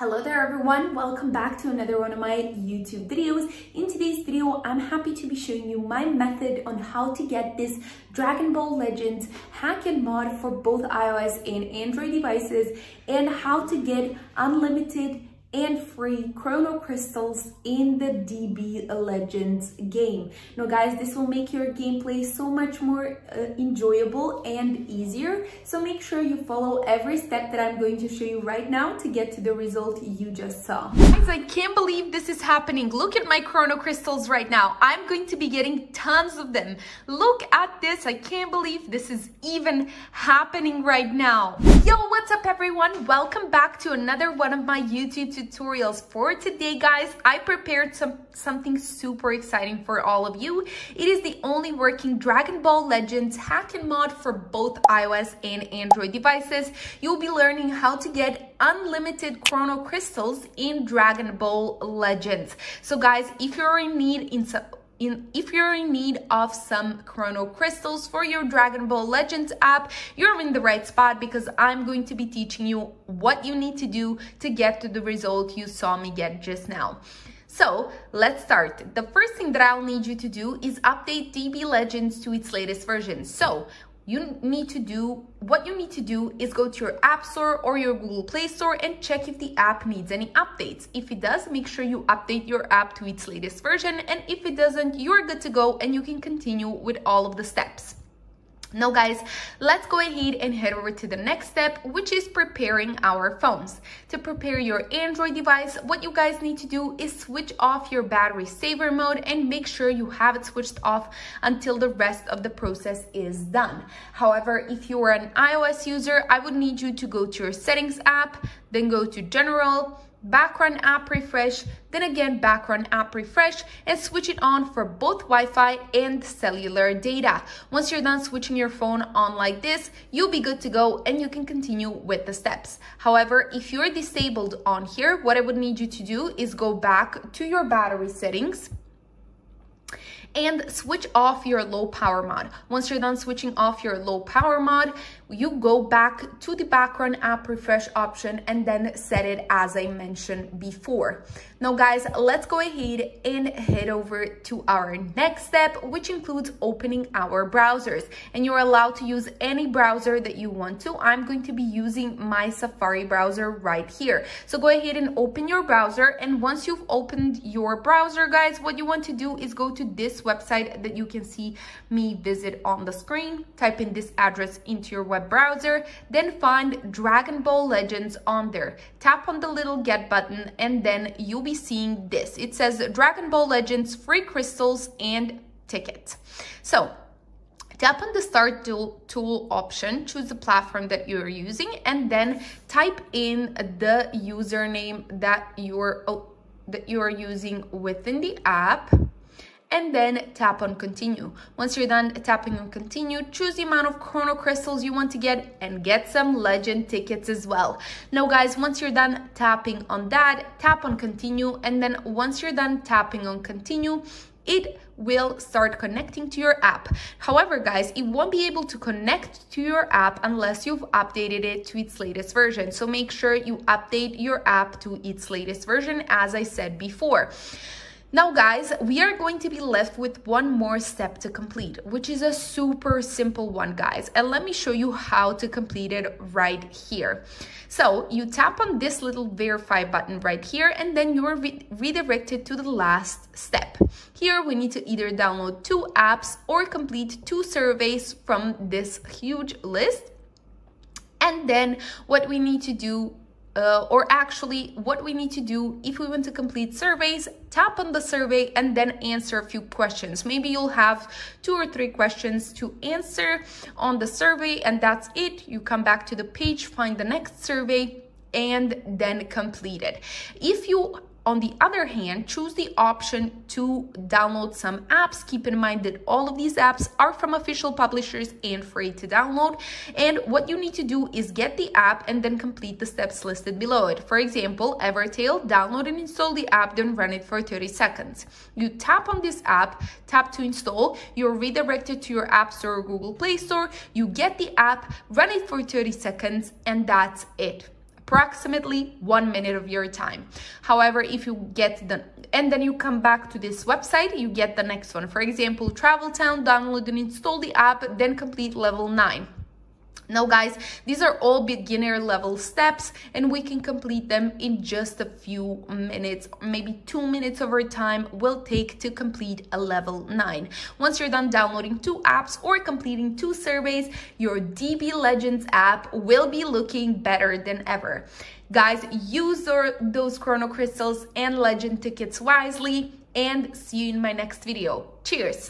Hello there everyone, welcome back to another one of my YouTube videos. In today's video, I'm happy to be showing you my method on how to get this Dragon Ball Legends hack and mod for both iOS and Android devices and how to get unlimited and free chrono crystals in the DB Legends game. Now guys, this will make your gameplay so much more uh, enjoyable and easier. So make sure you follow every step that I'm going to show you right now to get to the result you just saw. Guys, I can't believe this is happening. Look at my chrono crystals right now. I'm going to be getting tons of them. Look at this. I can't believe this is even happening right now. Yo, what's up everyone? Welcome back to another one of my YouTube tutorials. For today, guys, I prepared some something super exciting for all of you. It is the only working Dragon Ball Legends hack and mod for both iOS and Android devices. You'll be learning how to get unlimited chrono crystals in Dragon Ball Legends. So guys, if you're in need in in, if you're in need of some chrono crystals for your Dragon Ball Legends app, you're in the right spot because I'm going to be teaching you what you need to do to get to the result you saw me get just now. So let's start. The first thing that I'll need you to do is update DB Legends to its latest version. So you need to do, what you need to do is go to your App Store or your Google Play Store and check if the app needs any updates. If it does, make sure you update your app to its latest version. And if it doesn't, you're good to go and you can continue with all of the steps. Now guys, let's go ahead and head over to the next step, which is preparing our phones. To prepare your Android device, what you guys need to do is switch off your battery saver mode and make sure you have it switched off until the rest of the process is done. However, if you are an iOS user, I would need you to go to your settings app, then go to general, background app refresh, then again background app refresh and switch it on for both Wi-Fi and cellular data. Once you're done switching your phone on like this, you'll be good to go and you can continue with the steps. However, if you're disabled on here, what I would need you to do is go back to your battery settings and switch off your low power mod. Once you're done switching off your low power mod, you go back to the background app refresh option and then set it as I mentioned before. Now guys, let's go ahead and head over to our next step, which includes opening our browsers. And you're allowed to use any browser that you want to. I'm going to be using my Safari browser right here. So go ahead and open your browser. And once you've opened your browser, guys, what you want to do is go to this website that you can see me visit on the screen. Type in this address into your web web browser, then find Dragon Ball Legends on there. Tap on the little get button and then you'll be seeing this. It says Dragon Ball Legends free crystals and tickets. So tap on the start tool, tool option, choose the platform that you're using, and then type in the username that you're, oh, that you're using within the app and then tap on continue. Once you're done tapping on continue, choose the amount of chrono crystals you want to get and get some legend tickets as well. Now guys, once you're done tapping on that, tap on continue and then once you're done tapping on continue, it will start connecting to your app. However, guys, it won't be able to connect to your app unless you've updated it to its latest version. So make sure you update your app to its latest version, as I said before. Now guys, we are going to be left with one more step to complete, which is a super simple one guys. And let me show you how to complete it right here. So you tap on this little verify button right here and then you're re redirected to the last step. Here we need to either download two apps or complete two surveys from this huge list. And then what we need to do uh, or actually what we need to do if we want to complete surveys, tap on the survey and then answer a few questions. Maybe you'll have two or three questions to answer on the survey and that's it. You come back to the page, find the next survey and then complete it. If you on the other hand, choose the option to download some apps. Keep in mind that all of these apps are from official publishers and free to download. And what you need to do is get the app and then complete the steps listed below it. For example, Evertale, download and install the app, then run it for 30 seconds. You tap on this app, tap to install, you're redirected to your App Store or Google Play Store, you get the app, run it for 30 seconds, and that's it approximately one minute of your time. However, if you get the, and then you come back to this website, you get the next one. For example, Travel Town, download and install the app, then complete level nine. Now guys, these are all beginner level steps and we can complete them in just a few minutes, maybe two minutes of our time will take to complete a level nine. Once you're done downloading two apps or completing two surveys, your DB Legends app will be looking better than ever. Guys, use those chrono crystals and legend tickets wisely and see you in my next video. Cheers!